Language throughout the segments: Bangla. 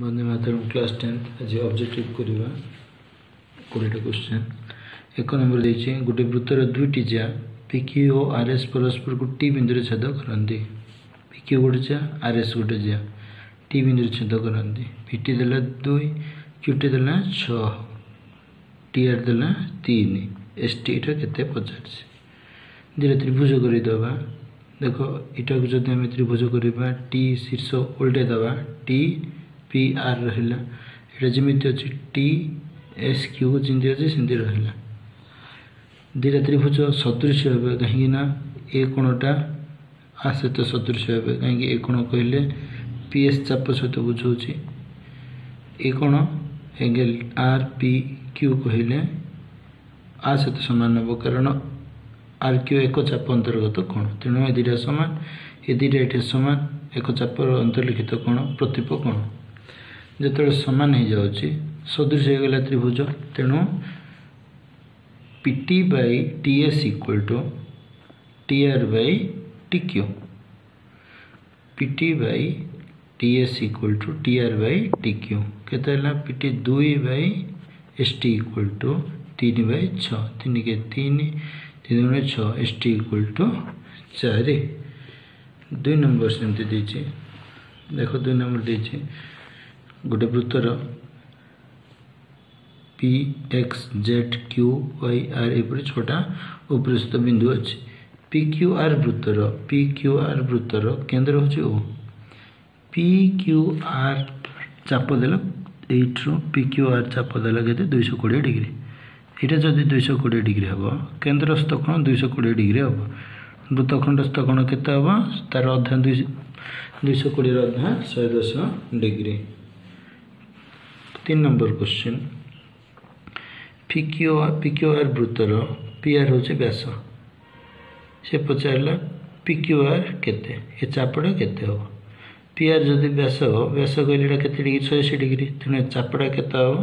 ବନ୍ଦେ ମାତରମ୍ କ୍ଲାସ୍ ଟେନ୍ଥ ଆଜି ଅବଜେକ୍ଟିଭ୍ କରିବା କୋଡ଼ିଏଟା କ୍ୱେଶ୍ଚନ୍ ଏକ ନମ୍ବର ଦେଇଛି ଗୋଟିଏ ବୃତ୍ତର ଦୁଇଟି ଯା ପି କ୍ୟୁ ଓ ଆର୍ଏସ୍ ପରସ୍ପରକୁ ଟି ବିନ୍ଦୁରେ ଛେଦ କରନ୍ତି ପି କ୍ୟୁ ଗୋଟେ ଯା ଆର୍ଏସ୍ ଗୋଟେ ଯା ଟି ବିନ୍ଦୁରେ ଛେଦ କରନ୍ତି ପିଟି ଦେଲା ଦୁଇ କ୍ୟୁଟି ଦେଲା ଛଅ ଟିଆର୍ ଦେଲା ତିନି ଏସ୍ ଟିଟା କେତେ ପଚାରିଛି ଧୀରେ ତ୍ରିଭୁଜ କରିଦେବା ଦେଖ ଏଇଟାକୁ ଯଦି ଆମେ ତ୍ରିଭୁଜ କରିବା ଟି ଶୀର୍ଷ ଓଲଟେଇ ଦେବା ଟି পি আর রহিলা এটা যেমিতি অছি টি এস কিউ যেমতি অছি সেমতি রহিলা দুইটা ত্রিভুজ সদৃশ হবে কাহিঁকি না এ কোণটা আর সহিত সদৃশ হবে কাহিঁকি এ কোণ কহিলে পি এস চাপ সহিত বুঝাଉଛି এ কোণ এঙ্গেল আর পি কিউ কহিলে আ সহিত সমান হব কারণ আর কিউ এক চাপ অন্তর্গত কোণ তেণু এ দুইটা সমান এ দুইটা এটি সমান এক চাপর অন্তর্লিখিত কোণ প্রতীপ কোণ जिते सामान सदृश हो गला त्रिभुज तेणु PT by TS equal to TR by TQ PT by TS equal to TR by TQ के पिटी दुई by S T equal to तीन बै तीन गुण छ एस टी इक्वल टू चार दुई नंबर से देख दुई नंबर देखिए ଗୋଟେ ବୃତ୍ତର P X Z Q Y R ଏପରି ଛଅଟା ଉପରିସ୍ଥ ବିନ୍ଦୁ ଅଛି ପି କ୍ୟୁ ଆର୍ ବୃତ୍ତର ପି କ୍ୟୁ ଆର୍ ବୃତ୍ତର କେନ୍ଦ୍ର ହେଉଛି ଓ ପି କ୍ୟୁ ଆର୍ ଚାପ ଦେଲା ଏଇଟ୍ରୁ ପି କ୍ୟୁ ଆର୍ ଚାପ ଦେଲା କେତେ ଦୁଇଶହ କୋଡ଼ିଏ ଡିଗ୍ରୀ ଏଇଟା ଯଦି ଦୁଇଶହ କୋଡ଼ିଏ ଡିଗ୍ରୀ ହେବ କେନ୍ଦ୍ରସ୍ଥ କୋଣ ଦୁଇଶହ କୋଡ଼ିଏ ଡିଗ୍ରୀ ହେବ ବୃତ୍ତଖଣ୍ଡସ୍ଥ କୋଣ କେତେ ହେବ ତା'ର ଅଧା ଦୁଇଶହ ଦୁଇଶହ କୋଡ଼ିଏର ଅଧା ଶହେ ଦଶ ଡିଗ୍ରୀ তিন নম্বর কোশ্চেন পিকিও পিকিওআর ବୃତ୍ତର ପିଆର୍ ହେଉଛି ବ୍ୟାସ ସେ ପଚାରିଲା ପିକ୍ୟୁଆର୍ କେତେ ଏ ଚାପଡ଼ା କେତେ ହେବ ପିଆର୍ ଯଦି ବ୍ୟାସ ହେବ ବ୍ୟାସ କହିଲେ ଏଇଟା କେତେ ଡିଗ୍ରୀ ଶହେ ଅଶୀ ଡିଗ୍ରୀ ତେଣୁ ଚାପଡ଼ା କେତେ ହେବ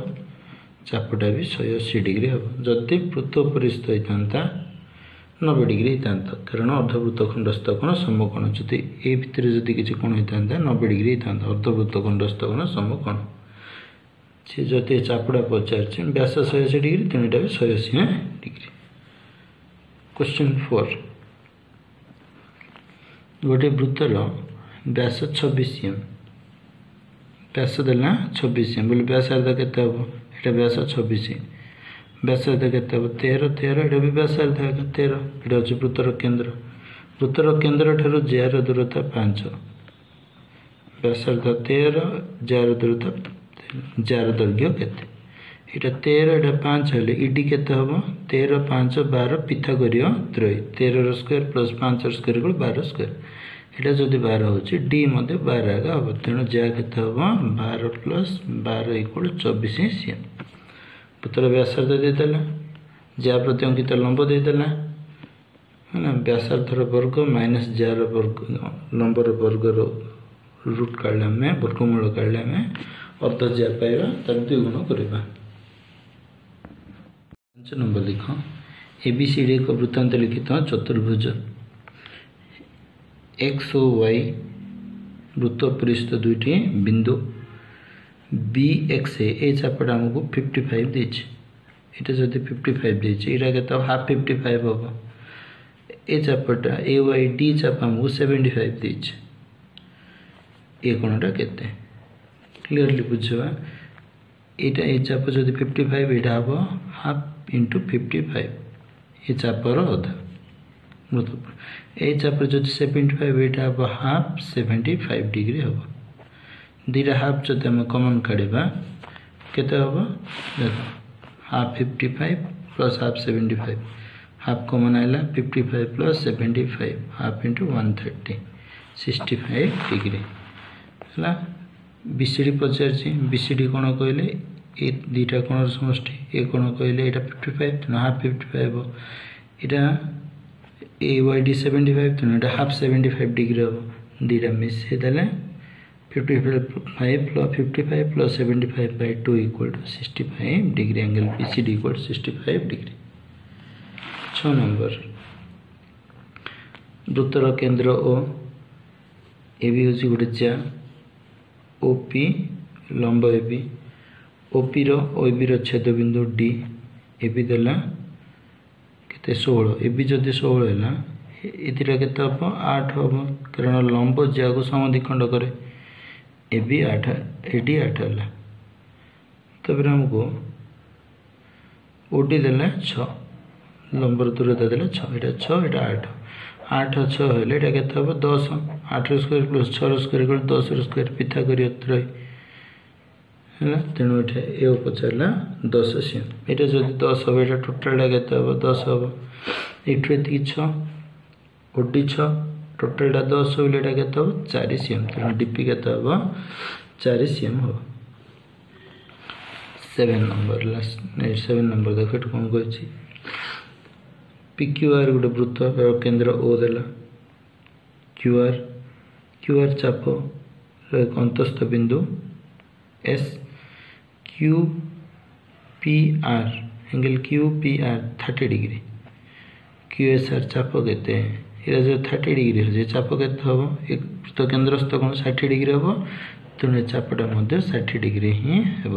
ଚାପଡ଼ା ବି ଶହେ ଅଶୀ ଡିଗ୍ରୀ ହେବ ଯଦି ପୃତ ପରିସ୍ଥ ହେଇଥାନ୍ତା ନବେ ଡିଗ୍ରୀ ହେଇଥାନ୍ତା କାରଣ ଅର୍ଦ୍ଧବୃତ୍ତ ଖଣ୍ଡସ୍ଥ କୋଣ ସମକୋଣ ଯଦି ଏ ଭିତରେ ଯଦି କିଛି କୋଣ ହେଇଥାନ୍ତା ନବେ ଡିଗ୍ରୀ ହେଇଥାନ୍ତା ଅର୍ଦ୍ଧବୃତ୍ତ ଖଣ୍ଡସ୍ଥ କୋଣ ସମକୋଣ से जदि चापड़ा पचार व्यास शहे अशी डिग्री तीनटा भी शहे अशी डिग्री क्वेश्चन फोर गोटे वृत्तर व्यास छब्बीस एम व्यास देना छबिश एम बोल व्यास अर्ध के व्यास छबिश व्यास के तेरह तेरह ये भी व्यास तेरह ये अच्छे वृत्तर केन्द्र वृत्तर केन्द्र ठार जेर दूरता पांच व्यासार्ध तेरह जेर दूरता ଯାହାର ଦୈର୍ଘ୍ୟ କେତେ ଏଇଟା ତେର ଏଇଟା ପାଞ୍ଚ ହେଲେ ଇଡି କେତେ ହେବ ତେର ପାଞ୍ଚ ବାର ପିଥାଗୋରୀୟ ତ୍ରୟୀ ତେରର ସ୍କୋୟାର ପ୍ଲସ୍ ପାଞ୍ଚର ସ୍କୋୟାର କଲେ ବାର ସ୍କୋୟାର ଏଇଟା ଯଦି ବାର ହେଉଛି ଡି ମଧ୍ୟ ବାର ଆଗ ହେବ ତେଣୁ ଯାହା କେତେ ହେବ ବାର ପ୍ଲସ୍ ବାର ଇକ୍ୱାଲ୍ ଚବିଶ ସିଏମ୍ ପତ୍ର ବ୍ୟାସାର୍ଦ୍ଧ ଦେଇଦେଲା ଯାହା ପ୍ରତି ଅଙ୍କିତ ଲମ୍ବ ଦେଇଦେଲା ନା ବ୍ୟାସାର୍ଦ୍ଧର ବର୍ଗ ମାଇନସ୍ ଯାହାର ବର୍ଗ ଲମ୍ବର ବର୍ଗର ରୁଟ୍ କାଢ଼ିଲେ ଆମେ ବର୍ଗମୂଳ କାଢ଼ିଲେ ଆମେ अर्धजा पाइबा तर द्विगुण करवा पांच नंबर लिख ए बी सी डी एक वृत्तांत लिखित चतुर्भुज एक्स ओ वाई वृत्त परिचित दुईट बिंदु बी एक्स ए चापटा आमको फिफ्टी फाइव देटा जो फिफ्टी फाइव देखा कत हाफ फिफ्टी फाइव हम ए चापटा ए वाई डी चाप आमको सेवेन्टी फाइव दे कोणटा के क्लीयरली बुझा यहाँ ये चाप जो फिफ्टी फाइव यहाँ हम हाफ इंटु फिफ्टी फाइव ये चापर अधा ये चापर जो सेवेन्टी फाइव यहाँ हम हाफ सेवेन्टी फाइव डिग्री हम दुटा हाफ जो आम कमन काढ़ा के half fifty five plus half seventy five half कमन आइला fifty five plus seventy five half into one thirty sixty five degree है বিসিডি ପଚାରିଛି ବିସିଡି କ'ଣ କହିଲେ ଏ ଦୁଇଟା କୋଣର ସମଷ୍ଟି ଏ କ'ଣ କହିଲେ ଏଇଟା ଫିଫ୍ଟି ଫାଇଭ୍ ତେଣୁ ହାଫ୍ ଫିଫ୍ଟି ଫାଇଭ୍ ହେବ ଏଇଟା ଏ ୱାଇ ଡି ସେଭେଣ୍ଟି ଫାଇଭ୍ ତେଣୁ ଏଇଟା ହାଫ୍ ସେଭେଣ୍ଟି ଫାଇଭ୍ ଡିଗ୍ରୀ ହେବ ଦୁଇଟା ମିଶାଇ ଦେଲେ fifty five plus fifty five plus seventy five by two equal to sixty five degree angle BCD equal to sixty five degree ছ নম্বর বৃত্তর কেন্দ্র ও এ বি হচ্ছে গোটে চা ଓପି ଲମ୍ବ ଏ ବି ଓପିର ଓ ବିର ଛେଦ ବିନ୍ଦୁ ଡି ଏ ବି ଦେଲା କେତେ ଷୋହଳ ଏ ବି ଯଦି ଷୋହଳ ହେଲା ଏଥିରେ କେତେ ହେବ ଆଠ ହେବ କାରଣ ଲମ୍ବ ଯାହାକୁ ସମଧିଖଣ୍ଡ କରେ ଏ ବି ଆଠ ଏ ଡି ଆଠ ହେଲା ତାପରେ ଆମକୁ ଓ ଡି ଦେଲା ଛଅ ଲମ୍ବର ଦୂରତା ଦେଲା ଛଅ ଏଇଟା ଛଅ ଏଇଟା ଆଠ ଆଠ ଛଅ ହେଲେ ଏଇଟା କେତେ ହେବ ଦଶ ଆଠର ସ୍କୋୟାର ପ୍ଲସ୍ ଛଅର ସ୍କୋୟାର କ'ଣ ଦଶର ସ୍କୋୟାର ପିଥା କରି ରହେ ହେଲା ତେଣୁ ଏଇଟା ଏ ପଚାରିଲା ଦଶ ସିଏମ୍ ଏଇଟା ଯଦି ଦଶ ହେବ ଏଇଟା ଟୋଟାଲ୍ଟା କେତେ ହେବ ଦଶ ହେବ ଏଇଠୁ ଏତିକି ଛଅ ଓଡ଼ି ଛଅ ଟୋଟାଲ୍ଟା ଦଶ ବୋଇଲେ ଏଇଟା କେତେ ହେବ ଚାରି ସି ଏମ୍ ତେଣୁ ଡିପି କେତେ ହେବ ଚାରି ସି ଏମ୍ ହେବ seven number last seven number ଦେଖ ଏଠି କ'ଣ କହିଛି ପି କ୍ୟୁ ଆର୍ ଗୋଟେ ବୃତ୍ତ କେନ୍ଦ୍ର ଓ ଦେଲା କ୍ୟୁ ଆର୍ क्यू आर एक अंतस्थ बिंदु S Q P R angle Q P R thirty degree Q S R चाप के जो थर्टी डिग्री हो चाप के हम एक तो केन्द्रस्थ कौन षाठी डिग्री हम तेणु चापटा षाठी डिग्री ही हम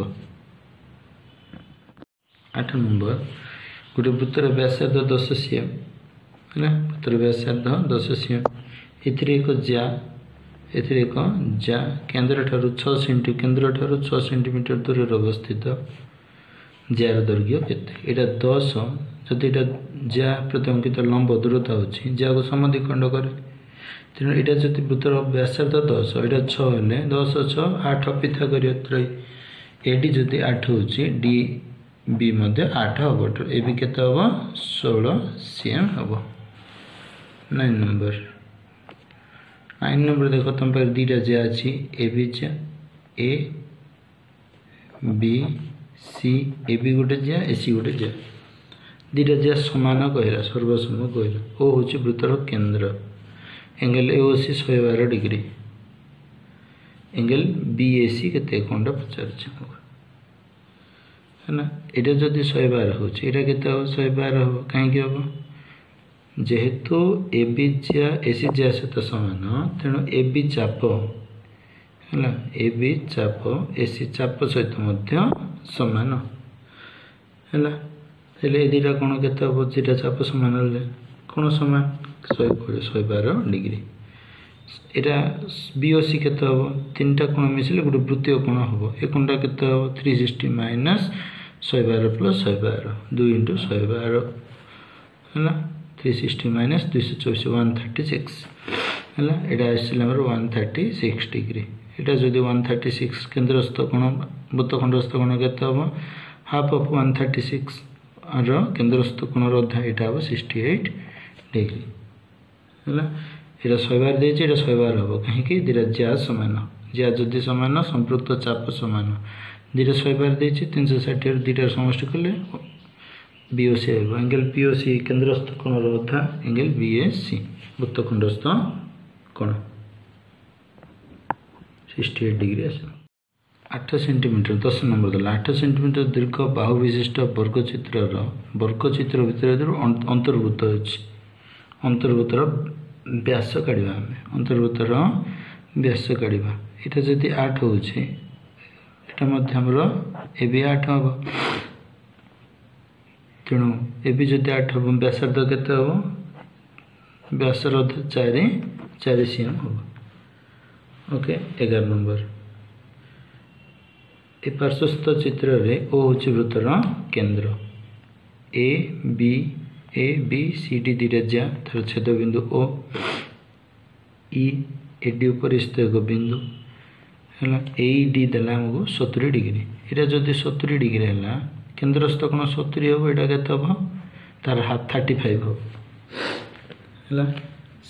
आठ नंबर गोटे पुत्र व्यासार्ध दस सीएम है ना पुत्र व्यासार्ध दस सीएम ए एक ଏଥିରେ ଏକ ଯା ଠାରୁ ଛଅ ସେଣ୍ଟି ଠାରୁ ଛଅ ସେଣ୍ଟିମିଟର ଦୂରରେ ଅବସ୍ଥିତ ଯାର ଦୈର୍ଘ୍ୟ କେତେ ଏଇଟା ଦଶ ଯଦି ଏଇଟା ଯା ପ୍ରତି ଅଙ୍କିତ ଲମ୍ବ ଦୂରତା ହେଉଛି ଯାହାକୁ ସମାଧି ଖଣ୍ଡ କରେ ତେଣୁ ଏଇଟା ଯଦି ବୃତ୍ତର ବ୍ୟାସାର୍ଥ ଦଶ ଏଇଟା ଛଅ ହେଲେ ଦଶ ଛଅ ଆଠ ପିଥା କରି ଏଡି ଯଦି ଆଠ ହେଉଛି ଡି ବି ମଧ୍ୟ ଆଠ ହେବ ଏ ବି କେତେ ହେବ ଷୋହଳ ସିଏମ୍ ହେବ ନାଇନ୍ ନମ୍ବର ಆಯ್ನ ನಂಬರ್ দেখো তোমা ಪರ ದಿಟಾ ಜೆ ಆಚಿ A B J A B C A B গোটে যা এ সি গোটে যা দুইটা যা সমান কহিলা সর্বসম কহিলা ও হচ্ছে বৃত্তর কেন্দ্র এঙ্গেল এ ও সি শহে বার degree angle B A C কেতে কোণটা পচারছে হ্যাঁ এটা যদি শহে বার হচ্ছে এটা কেতে হব শহে বার হব কাইকি হব ଯେହେତୁ ଏ ବି ଜିଆ ଏ ସି ଜିଆ ସହିତ ସମାନ ତେଣୁ ଏ ବି ଚାପ ହେଲା ଏ ବି ଚାପ ଏ ସି ଚାପ ସହିତ ମଧ୍ୟ ସମାନ ହେଲା ହେଲେ ଏ ଦୁଇଟା କ'ଣ କେତେ ହେବ ଦୁଇଟା ଚାପ ସମାନ ହେଲେ କ'ଣ ସମାନ ଶହେ କୋଡ଼ିଏ ଶହେ ବାର ଡିଗ୍ରୀ ଏଇଟା ବି ଓ ସି କେତେ ହେବ ତିନିଟା କୋଣ ମିଶିଲେ ଗୋଟେ ବୃତ୍ତୀୟ କୋଣ ହେବ ଏ କୋଣଟା କେତେ ହେବ ଥ୍ରୀ ସିକ୍ସଟି ମାଇନସ୍ ଶହେ ବାର ପ୍ଲସ୍ ଶହେ ବାର ଦୁଇ ଇଣ୍ଟୁ ଶହେ ବାର ହେଲା থ্রি সিক্সটি মাইনাস দুইশো চৌশ ওয়ান থার্টি সিক্স ହେଲା ଏଇଟା ଆସିଲା ଆମର ୱାନ୍ ଥାର୍ଟି ସିକ୍ସ ଡିଗ୍ରୀ ଏଇଟା ଯଦି ୱାନ୍ ଥାର୍ଟି ସିକ୍ସ କେନ୍ଦ୍ରସ୍ଥ କୋଣ ବୃତ୍ତଖଣ୍ଡସ୍ଥ କୋଣ କେତେ ହେବ ହାଫ୍ ଅଫ୍ ୱାନ୍ ଥାର୍ଟି ସିକ୍ସର କେନ୍ଦ୍ରସ୍ଥ କୋଣର ଅଧା ଏଇଟା ହେବ ସିକ୍ସଟି ଏଇଟ୍ ଡିଗ୍ରୀ ହେଲା ଏଇଟା ଶହେ ବାର ଦେଇଛି ଏଇଟା ଶହେ ବାର ହେବ କାହିଁକି ଦୁଇଟା ଜ୍ୟା ସମାନ ଜ୍ୟା ଯଦି ସମାନ ସମ୍ପୃକ୍ତ ଚାପ ସମାନ ଦୁଇଟା ଶହେ ବାର ଦେଇଛି ତିନିଶହ ଷାଠିଏରୁ ଦୁଇଟାର ସମଷ୍ଟି କଲେ বিওসি ରହିବ ଆଙ୍ଗେଲ୍ ପି ଓ ସି କେନ୍ଦ୍ରସ୍ଥ କୋଣର ଅଧା ଆଙ୍ଗେଲ୍ ବି ଏ ସି ବୃତ୍ତଖଣ୍ଡସ୍ଥ କୋଣ ସିକ୍ସଟି ଏଇଟ୍ ଡିଗ୍ରୀ ଆସିବ ଆଠ ସେଣ୍ଟିମିଟର ଦଶ ନମ୍ବର ଦେଲା ଆଠ ସେଣ୍ଟିମିଟର ଦୀର୍ଘ ବାହୁ ବିଶିଷ୍ଟ ବର୍ଗଚିତ୍ରର ବର୍ଗଚିତ୍ର ଭିତରେ ଅନ୍ତର୍ଭୁକ୍ତ ଅଛି ଅନ୍ତର୍ଭୁକ୍ତର ବ୍ୟାସ କାଢ଼ିବା ଆମେ ଅନ୍ତର୍ଭୁକ୍ତର ବ୍ୟାସ କାଢ଼ିବା ଏଇଟା ଯଦି ଆଠ ହେଉଛି ଏଇଟା ମଧ୍ୟ ଆମର ଏବେ ଆଠ ହେବ ତେଣୁ ଏ ବି ଯଦି ଆଠ ହେବ ବ୍ୟାସାର୍ଦ୍ଧ କେତେ ହେବ ବ୍ୟାସାର୍ଦ୍ଧ ଚାରି ଚାରି ସି ଏମ୍ ହେବ ଓକେ ଏଗାର ନମ୍ବର ଏ ପାର୍ଶ୍ୱସ୍ଥ ଚିତ୍ରରେ ଓ ହେଉଛି ବୃତ୍ତର କେନ୍ଦ୍ର ଏ ବି ଏ ବି ସି ଡି ଦୁଇଟା ଯା ତାର ଛେଦବିନ୍ଦୁ ଓ ଇ ଏ ଡି ଉପରେ ସ୍ଥିତ ଏକ ବିନ୍ଦୁ ହେଲା ଏଇ ଡି ଦେଲା ଆମକୁ ସତୁରି ଡିଗ୍ରୀ ଏଇଟା ଯଦି ସତୁରି ଡିଗ୍ରୀ ହେଲା কেন্দ্রস্থ কোণ সতুরি হব এটা কেতে হব তার হাফ থার্টি ফাইভ হব ହେଲା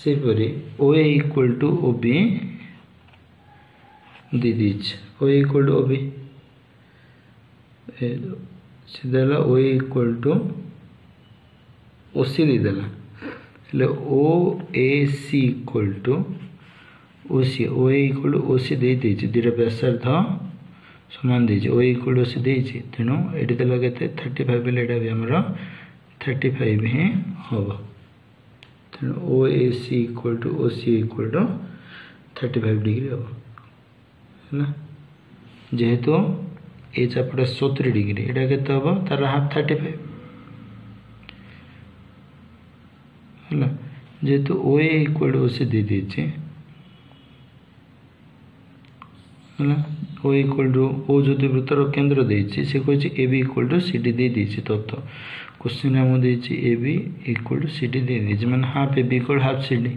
ସେହିପରି ଓ ଏ ଇକ୍ୱାଲ୍ ଟୁ ଓ ବି ଦେଇଦେଇଛି ଓ A equal to O B ସିଧା ହେଲା O A equal to O C ଦେଇଦେଲା ହେଲେ O A C equal to O C O A equal to O C ଦେଇଦେଇଛି ଦୁଇଟା ବ୍ୟାସାର୍ଦ୍ଧ सामान दे इक्वल टू सी तेणु ये देते थर्टी फाइव बोले यहाँ भी आम थर्टी फाइव ही हम तेणु O A C equal to O C equal to thirty five degree हम है जेहेतु ए चापटे सतुरी डिग्री यहाँ के हाफ थर्टी फाइव है जेहेतु ओ ए इक्वल टू ओ सी देती ହେଲା ଓ ଇକ୍ୱାଲ୍ ଟୁ ଓ ଯଦି ବୃତ୍ତର କେନ୍ଦ୍ର ଦେଇଛି ସେ କହିଛି A B equal to C D ଦେଇଛି ତତ୍ତ୍ୱ କୋଶ୍ଚିନ୍ ଆମକୁ ଦେଇଛି A B equal to C D ଦେଇଛି ମାନେ half A B equal half C D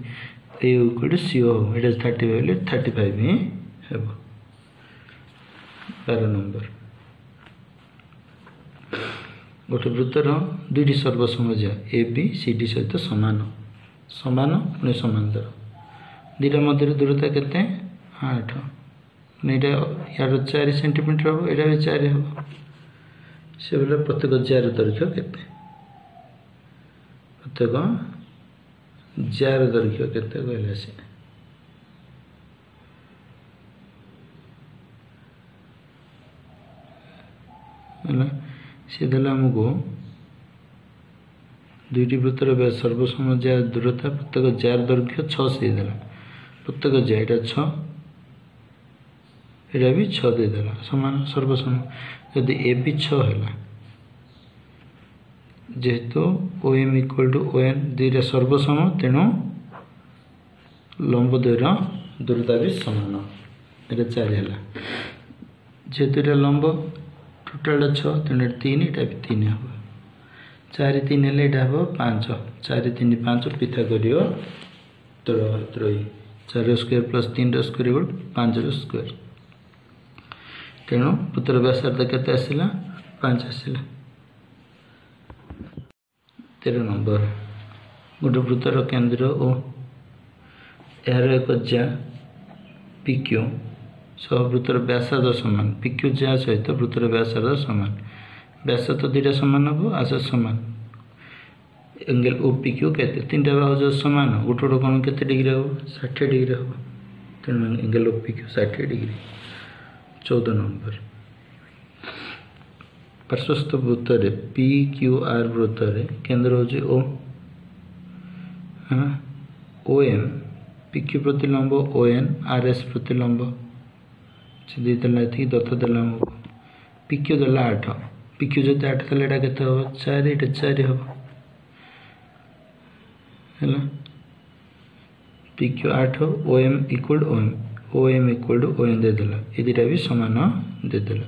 A equal to CO ହେବ ଏଇଟା ଥାର୍ଟି ଫାଇଭ୍ ହେଲେ ଥାର୍ଟି ଫାଇଭ୍ ହିଁ ହେବ ବାର ନମ୍ବର ଗୋଟେ ବୃତ୍ତର ଦୁଇଟି ସର୍ବସମଜା ଏ ବି ସି ଡି ସହିତ ସମାନ ସମାନ ପୁଣି ସମାନ୍ତର ଦୁଇଟା ମଧ୍ୟରେ ଦୂରତା କେତେ ଆଠ ମାନେ ଏଇଟା ଏହାର ଚାରି ସେଣ୍ଟିମିଟର ହେବ ଏଇଟା ବି ଚାରି ହେବ ସେ ବୋଲେ ପ୍ରତ୍ୟେକ ଜାର ଦୈର୍ଘ୍ୟ କେତେ ପ୍ରତ୍ୟେକ ଜାର ଦୈର୍ଘ୍ୟ କେତେ କହିଲା ସେ ହେଲା ସେ ଦେଲେ ଆମକୁ ଦୁଇଟି ବୃତ୍ତର ସର୍ବସମ୍ମ ଯା ଦୂରତା ପ୍ରତ୍ୟେକ ଜାର ଦୈର୍ଘ୍ୟ ଛଅ ସେ ଦେଲା ପ୍ରତ୍ୟେକ ଜା ଏଇଟା ଛଅ एटावि छ समान सर्वसम्म यदि ए छु ओएम इक्वाल टु ओएन दुईटा सर्वसम्म तेणु लम्ब दुई र दूरता समान एउटा चार होला दुईटा लम्ब टोटा छि एउटा तिन हे चार तिन हेटा हज चार पाँच पिथा द्रै चार स्क्वेयर प्लस तिनटा स्क्वेयर पाँच र स्क् ତେଣୁ ପୁତ୍ର ବ୍ୟାସାର୍ଦ୍ଧ କେତେ ଆସିଲା ପାଞ୍ଚ ଆସିଲା ତେର ନମ୍ବର ଗୋଟେ ବୃତ୍ତର କେନ୍ଦ୍ର ଓ ଏହାର ଏକ ଯା ପିକ୍ୟୁ ସହ ବୃତ୍ତର ବ୍ୟାସାର୍ଦ୍ଧ ସମାନ ପିକ୍ୟୁ ଯା ସହିତ ବୃତ୍ତର ବ୍ୟାସାର୍ଦ୍ଧ ସମାନ ବ୍ୟାସ ତ ଦୁଇଟା ସମାନ ହେବ ଆସ ସମାନ ଏଙ୍ଗେଲ ଓ ପିକ୍ୟୁ କେତେ ତିନିଟା ବାହୁଜ ସମାନ ଗୋଟେ ଗୋଟେ କ'ଣ କେତେ ଡିଗ୍ରୀ ହେବ ଷାଠିଏ ଡିଗ୍ରୀ ହେବ ତେଣୁ ଏଙ୍ଗେଲ ଓ ପିକ୍ୟୁ ଷାଠିଏ ଡିଗ୍ରୀ चौदह नंबर प्रशस्त वृत्त पी क्यू आर वृत्त केन्द्र हूँ ओ हाँ, ओ एम पी क्यू प्रतिलम्ब ओ एन आर एस प्रति से देखा ये दत दे पिक्यू दे आठ पिक्यू जो आठ थे यहाँ के चार चार हम है पिक्यू आठ O M equal O M O M equal to O M देदेल यीटा भी सामान देदेल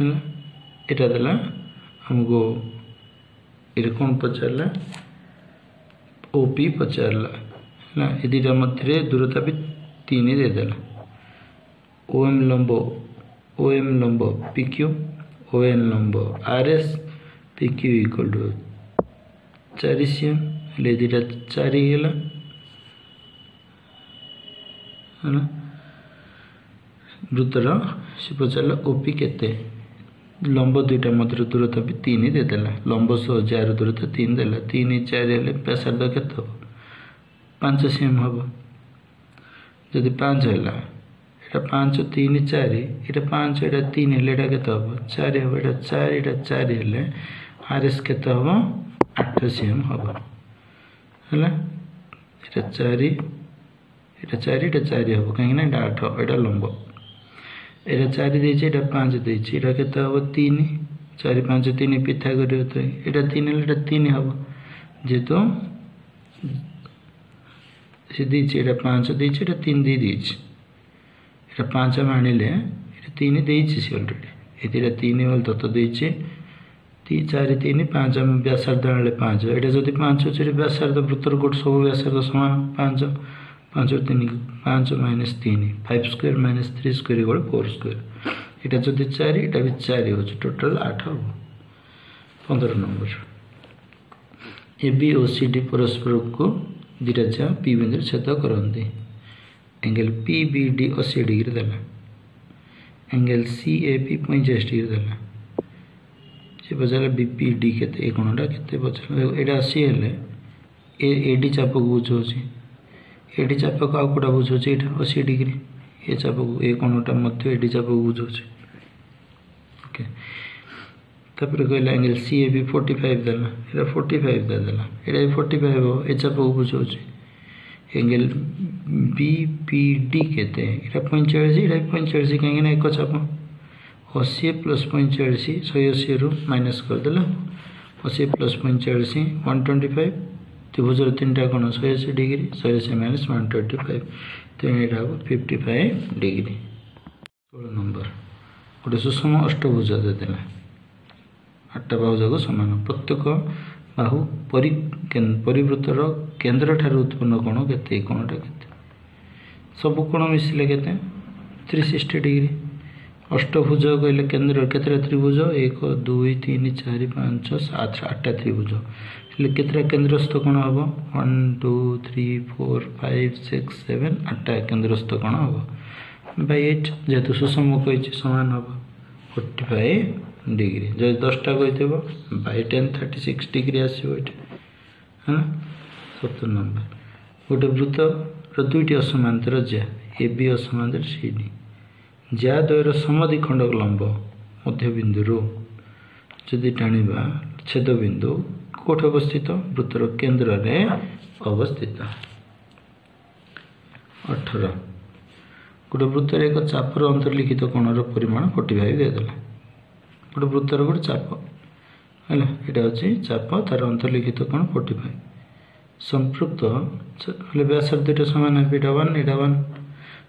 यहाँ देमको ये कौन पचारा ओपि पचारा ये दुटा मध्य दूरता भी तीन देदे ओ एम लंब ओ एम लंब पी क्यू ओ एन लंब R S P Q equal to चार सीएम ये दुटा चारिगला ହେଲା ରୁଦ୍ର ସେ ପଚାରିଲା ଓପି କେତେ ଲମ୍ବ ଦୁଇଟା ମଧ୍ୟରୁ ଦୂରତା ବି ତିନି ଦେଇଦେଲା ଲମ୍ବ ସହ ଯାହାର ଦୂରତା ତିନି ଦେଲା ତିନି ଚାରି ହେଲେ ବ୍ୟାସାର୍ଦ୍ଧ କେତେ ହେବ ପାଞ୍ଚ ସି ଏମ୍ ହେବ ଯଦି ପାଞ୍ଚ ହେଲା ଏଇଟା ପାଞ୍ଚ ତିନି ଚାରି ଏଇଟା ପାଞ୍ଚ ଏଇଟା ତିନି ହେଲେ ଏଇଟା କେତେ ହେବ ଚାରି ହେବ ଏଇଟା ଚାରି ଏଇଟା ଚାରି ହେଲେ হলে ଏସ୍ କେତେ ହେବ ଆଠ ସି ଏମ୍ ହେବ ହେଲା ଏଇଟା ଚାରି এটা চারি এটা চারি হব কাহিঁকিনা এটা আঠ এটা লম্ব এটা চারি দিয়েছি এটা পাঁচ দিয়েছি এটা কত হব তিন চারি পাঁচ তিন পিথাগোরি হতে এটা তিন হলে এটা তিন হব যেহেতু সে দিয়েছে এটা পাঁচ দিয়েছে এটা তিন দিয়ে দিয়েছে এটা পাঁচ আমি আনিলে এটা তিন দিয়েছে সে অলরেডি এতে এটা তিন বলে তত দিয়েছে তিন চারি তিন পাঁচ আমি ব্যাসার্ধ আনলে পাঁচ এটা যদি পাঁচ হচ্ছে এটা ব্যাসার্ধ বৃত্তর কোট সব ব্যাসার্ধ সমান পাঁচ पाँच तीन पाँच माइनस तीन five square minus three square equal four square यहाँ जो चार यहाँ भी चार हो टोटल आठ हम पंद्रह number A B O C D परस्पर को दुटा जहाँ पी बिंदु छेद करते एंगेल पी बी डी अशी डिग्री दे एंगेल सी ए पी पैंचाश डिग्री देना सी पचार बी डी के कोणटा के पचार यहाँ अशी हेल्ले ए चाप को बुझे ଏଡ଼ି ଚାପକୁ ଆଉ କେଉଁଟା ବୁଝାଉଛି ଏଇଟା ଅଶୀ ଡିଗ୍ରୀ ଏ ଚାପକୁ ଏ କୋଣଟା ମଧ୍ୟ ଏଡ଼ି ଚାପକୁ ବୁଝାଉଛି ଓକେ ତାପରେ କହିଲା angle C A B forty five ଦେଲା ଏଇଟା ଫୋର୍ଟି ଫାଇଭ୍ ଦେଲା ଏଇଟା ବି ଫୋର୍ଟି ଫାଇଭ୍ ହେବ ଏ ଚାପକୁ ବୁଝାଉଛି एंगल बी पी डी कहते हैं इटा पंचाशी इटा पंचाशी कहीं ना एक चाप अशी प्लस पंचाशी शहे अशी रु माइनस करदे अशी प्लस पंचाशी वन ट्वेंटी फाइव ତ୍ରିଭୁଜର ତିନିଟା କ'ଣ ଶହେ ଅଶୀ ଡିଗ୍ରୀ ଶହେ ଅଶୀ ମାଇନସ୍ ୱାନ୍ ଟ୍ୱେଣ୍ଟି ଫାଇଭ ତେଣୁ ଏଇଟା ହେବ ଫିଫ୍ଟି ଫାଇଭ ଡିଗ୍ରୀ ଷୋହଳ ନମ୍ବର ଗୋଟେ ସୁଷମ ଅଷ୍ଟଭୁଜ ଦେଇଦେଲେ ଆଠଟା ବାହୁ ଯାକ ସମାନ ପ୍ରତ୍ୟେକ ବାହୁ ପରିବୃତ୍ତର କେନ୍ଦ୍ରଠାରୁ ଉତ୍ପନ୍ନ କୋଣ କେତେ କୋଣଟା କେତେ ସବୁ କୋଣ ମିଶିଲେ କେତେ ଥ୍ରୀ ସିକ୍ସଟି ଡିଗ୍ରୀ अष्टभुज कहले केन्द्र के एक दुई तीन चार पाँच सात आठटा त्रिभुज कतटा केन्द्रस्थ कोण हम one two three four five six seven आठटा केन्द्रस्थ कौन हम बैट जेहतु सुषम कही सामान हम फोर्टी फाइव डिग्री जो दसटा कही थे by ten thirty six degree आसो ये है नंबर गोटे वृत्त रुईटी असमान जे ए असमान सी डी ଯାହା ଦ୍ୱୟର ସମାଧି ଖଣ୍ଡ ଲମ୍ବ ମଧ୍ୟ ବିନ୍ଦୁରୁ ଯଦି ଟାଣିବା ଛେଦବିନ୍ଦୁ କେଉଁଠି ଅବସ୍ଥିତ ବୃତ୍ତର କେନ୍ଦ୍ରରେ ଅବସ୍ଥିତ ଅଠର ଗୋଟେ ବୃତ୍ତରେ ଏକ ଚାପର ଅନ୍ତର୍ଲିଖିତ କୋଣର ପରିମାଣ କୋଟି ଭାଇ ଦେଇଦେଲା ଗୋଟେ ବୃତ୍ତର ଗୋଟେ ଚାପ ହେଲା ଏଇଟା ହେଉଛି ଚାପ ତାର ଅନ୍ତର୍ଲିଖିତ କୋଣ କୋଟି ଭାଇ ସମ୍ପୃକ୍ତ ହେଲେ ବ୍ୟାସର ଦୁଇଟା ସମାନ ଏଇଟା ୱାନ୍ ଏଇଟା ୱାନ୍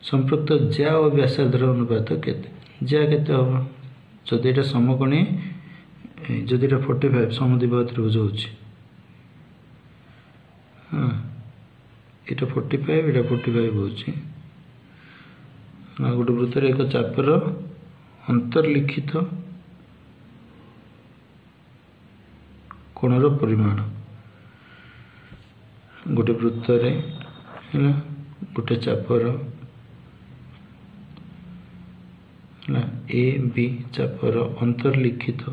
ସମ୍ପୃକ୍ତ ଯା ଓ ବ୍ୟାସାର୍ଦ୍ଧର ଅନୁପାତ କେତେ ଯା କେତେ ହେବ ଯଦି ଏଇଟା ସମକୋଣୀ ଯଦି ଏଇଟା ଫୋର୍ଟି ଫାଇଭ୍ ସମଦିବା ତ୍ରିଭୁଜ ହେଉଛି ଏଇଟା ଫୋର୍ଟି ଫାଇଭ୍ ଏଇଟା ଫୋର୍ଟି ଫାଇଭ୍ ହେଉଛି ଆଉ ଗୋଟେ ବୃତ୍ତରେ ଏକ ଚାପର ଅନ୍ତର୍ଲିଖିତ କୋଣର ପରିମାଣ ଗୋଟେ ବୃତ୍ତରେ ହେଲା ଗୋଟେ ଚାପର ହେଲା ଏ ବି ଚାପର ଅନ୍ତର୍ଲିଖିତ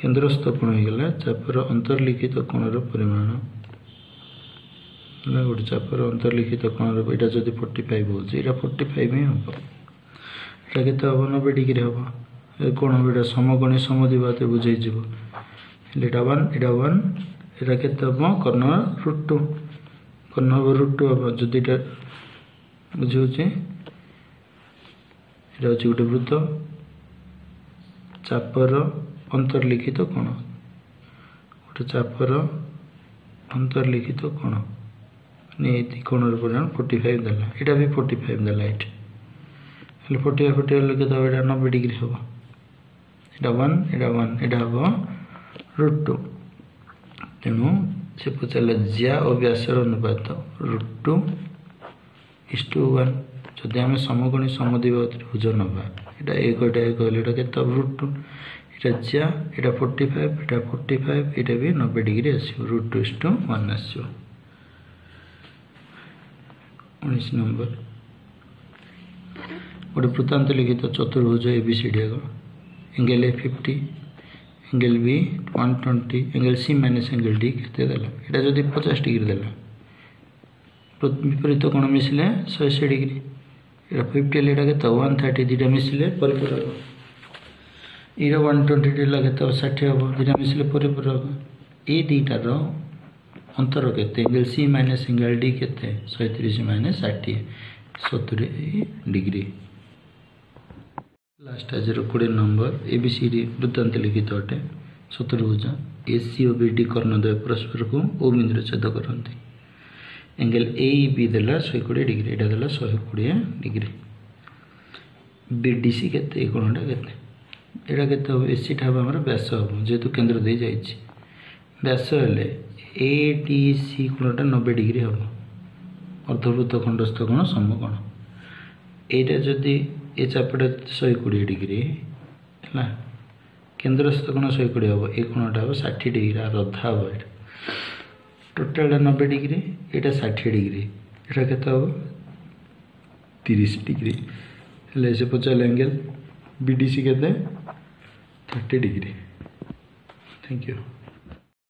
କେନ୍ଦ୍ରସ୍ଥ କୋଣ ହେଇଗଲା ଚାପର ଅନ୍ତର୍ଲିଖିତ କୋଣର ପରିମାଣ ହେଲା ଗୋଟେ ଚାପର ଅନ୍ତର୍ଲିଖିତ କୋଣର ଏଇଟା ଯଦି ଫୋର୍ଟି ଫାଇଭ୍ ହେଉଛି ଏଇଟା ଫୋର୍ଟି ଫାଇଭ୍ ହିଁ ହେବ ଏଇଟା କେତେ ହେବ ନବେ ଡିଗ୍ରୀ ହେବ ଏ କ'ଣ ହେବ ଏଇଟା ସମକୋଣୀ ସମଦିବାତେ ବୁଝେଇଯିବ ହେଲେ ଏଇଟା ୱାନ୍ ଏଇଟା ୱାନ୍ ଏଇଟା କେତେ ହେବ କର୍ଣ୍ଣ ରୁଟ୍ ଟୁ କର୍ଣ୍ଣ ହେବ ରୁଟ୍ ଟୁ ହେବ ଯଦି ଏଇଟା ବୁଝି ହେଉଛି এটা হচ্ছে ଗୋଟେ ବୃତ୍ତ ଚାପର ଅନ୍ତର୍ଲିଖିତ କୋଣ ଗୋଟେ ଚାପର ଅନ୍ତର୍ଲିଖିତ କୋଣ ମାନେ ଏଇ ତ୍ରିକୋଣର ପରିମାଣ ଫୋର୍ଟି ଫାଇଭ୍ ଦେଲା ଏଇଟା ବି ଫୋର୍ଟି ଫାଇଭ୍ ଦେଲା ଏଇଠି ହେଲେ ଫୋର୍ଟି ଫାଇଭ୍ ଫୋର୍ଟି ଫାଇଭ୍ ଲେଖିଦେବ ଏଇଟା ନବେ ଡିଗ୍ରୀ ହେବ ଏଇଟା ୱାନ୍ ଏଇଟା ୱାନ୍ ଏଇଟା ହେବ ରୁଟ୍ ଟୁ ତେଣୁ ସେ ପଚାରିଲା ଜିଆ ଓ ବ୍ୟାସର ଅନୁପାତ root two is to one ଯଦି ଆମେ ସମକୋଣୀ ସମଦ୍ୱିବାଦୀ ଭୁଜ ନେବା ଏଇଟା ଏକ ଏଇଟା ଏକ ହେଲେ ଏଇଟା କେତେ ରୁଟ୍ ଟୁ ଏଇଟା ଯା ଏଇଟା ଫୋର୍ଟି ଫାଇଭ୍ ଏଇଟା ଫୋର୍ଟି ଫାଇଭ୍ ଏଇଟା ବି ନବେ ଡିଗ୍ରୀ ଆସିବ root two is two one ଆସିବ ଉଣେଇଶ ନମ୍ବର ଗୋଟେ ବୃତ୍ତାନ୍ତ ଲିଖିତ ଚତୁର୍ଭୁଜ ଏ ବି ସି ଡି ଆଗ angle A fifty angle B one twenty angle C minus angle D କେତେ ଦେଲା ଏଇଟା ଯଦି ପଚାଶ ଡିଗ୍ରୀ ଦେଲା ବିପରୀତ କୋଣ ମିଶିଲେ ଶହେ ଅଶୀ ଡିଗ୍ରୀ এটা ফিফটি হলে এটা কত ওয়ান থার্টি দুইটা মিশিলে পরিপূর হব এটা ওয়ান টোয়েন্টি দিলে কত ষাঠিয়ে হব দুইটা মিশিলে পরিপূর হব এই দুইটার অন্তর কেতে angle C minus angle D কেতে সৈতিরিশ মাইনাস ষাঠিয়ে সতুরি ডিগ্রি লাস্ট আছে কোড়ি নম্বর এবিসিডি বৃত্তান্ত লিখিত অটে সতুর্ভুজ এসি ও বিডি কর্ণদ্বয় পরস্পরকু ও বিন্দুরে ছেদ করতে ಆ್ಯಂಗಲ್ ಎ ಬಿ ಇದೆಲ್ಲ ಶಹೆ ಕೊಡಿ ಡಿಗ್ರಿ ಇಡೋದೆಲ್ಲ ಶಹೆ ಕೊಡಿಯ ಡಿಗ್ರಿ বি ডিসি কেতে এই কোণটা কেতে এটা কেতে হবে এসিটা হবে আমার ব্যাস হব যেহেতু কেন্দ্র দিয়ে যাইছি ব্যাস হলে এ ডি সি কোণটা নব্বই ডিগ্রি হব অর্ধবৃত্ত খণ্ডস্থ কোণ সমকোণ এইটা যদি এ চাপটা শহে কোড়িয়ে ডিগ্রি হ্যাঁ কেন্দ্রস্থ কোণ শহে কোড়িয়ে হব এই কোণটা হব ষাঠিয়ে ডিগ্রি আর অধা হব এটা টোটালটা নব্বই ডিগ্রি এটা ষাঠিয়ে ডিগ্রি এটা কত হব তিরিশ ডিগ্রি হলে এসে পচারলে অ্যাঙ্গেল বিডিসি কেতে থার্টি ডিগ্রি থ্যাংক ইউ